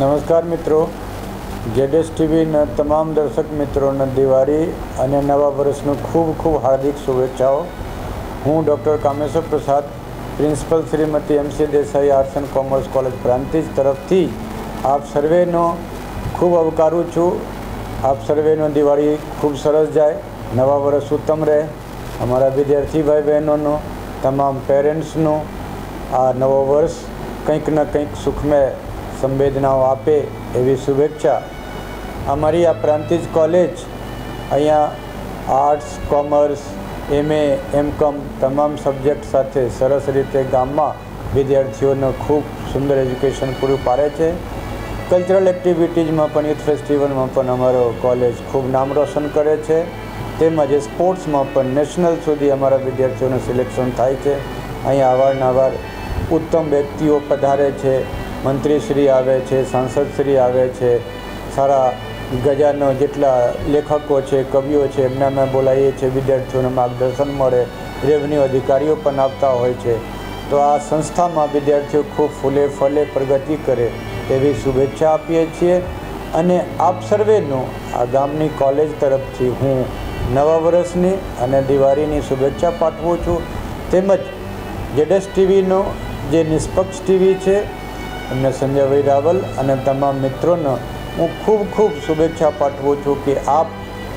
નમસ્કાર મિત્રો. જેડેસ ટીવીના તમામ દર્શક મિત્રોને દિવાળી અને નવા વર્ષનું ખૂબ ખૂબ હાર્દિક શુભેચ્છાઓ. હું doctor Kameshwar Prasad, principal Shrimati MC Desai arts and commerce college Prantij તરફથી આપ સર્વેનો ખૂબ આવકારું છું. આપ સર્વેનો દિવાળી ખૂબ સરસ જાય, નવા વર્ષ ઉત્તમ રહે. અમારા વિદ્યાર્થી ભાઈ બહેનોનો તમામ પેરેન્ટ્સનો આ નવો વર્ષ કંઈક ને કંઈક સુખમય સંવેદનાઓ આપે એવી શુભેચ્છા. અમારી આ પ્રાંતિજ કોલેજ અહીંયા આર્ટ્સ, કોમર્સ, એમએ, એમકોમ તમામ સબ્જેક્ટ સાથે સરસ રીતે ગામમાં વિદ્યાર્થીઓને ખૂબ સુંદર એજ્યુકેશન પૂરું પાડે છે. કલ્ચરલ એક્ટિવિટીઝમાં પણ, યુથ ફેસ્ટિવલમાં પણ અમારો કોલેજ ખૂબ નામ રોશન કરે છે. તેમજ સ્પોર્ટ્સમાં પણ નેશનલ સુધી અમારા વિદ્યાર્થીઓનું સિલેક્શન થાય છે. અહીંયા અવારનવાર ઉત્તમ વ્યક્તિઓ પધારે છે. મંત્રીશ્રી આવે છે, સાંસદશ્રી આવે છે, સારા ગજાનો જેટલા લેખકો છે, કવિઓ છે, એમને અમે બોલાવીએ છીએ, વિદ્યાર્થીઓને માર્ગદર્શન મળે, રેવન્યુ અધિકારીઓ પણ આપતા હોય છે. તો આ સંસ્થામાં વિદ્યાર્થીઓ ખૂબ ફૂલે ફલે પ્રગતિ કરે એવી શુભેચ્છા આપીએ છીએ અને આપ સર્વેનું આ ગામની કોલેજ તરફથી હું નવા વર્ષની અને દિવાળીની શુભેચ્છા પાઠવું છું. તેમજ જેડેસ ટીવીનો જે નિષ્પક્ષ ટીવી છે એમને સંજયભાઈ રાવલ અને તમામ મિત્રોને હું ખૂબ ખૂબ શુભેચ્છા પાઠવું છું કે આપ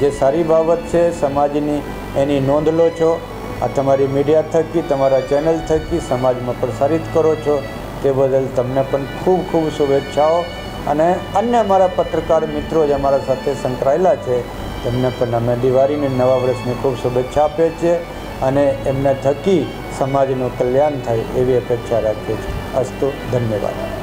જે સારી બાબત છે, સમાજની એની નોંધ લો છો, આ તમારી મીડિયા થકી, તમારા ચેનલ થકી, સમાજમાં પ્રસારિત કરો છો, તે બદલ તમને પણ ખૂબ ખૂબ શુભેચ્છાઓ. અને અન્ય અમારા પત્રકાર મિત્રો જે અમારા સાથે સંકળાયેલા છે, તેમને પણ અમે દિવાળીને નવા વર્ષની ખૂબ શુભેચ્છા આપીએ છીએ અને એમને થકી સમાજનું કલ્યાણ થાય એવી અપેક્ષા રાખીએ છીએ. અસ્તુ, ધન્યવાદ.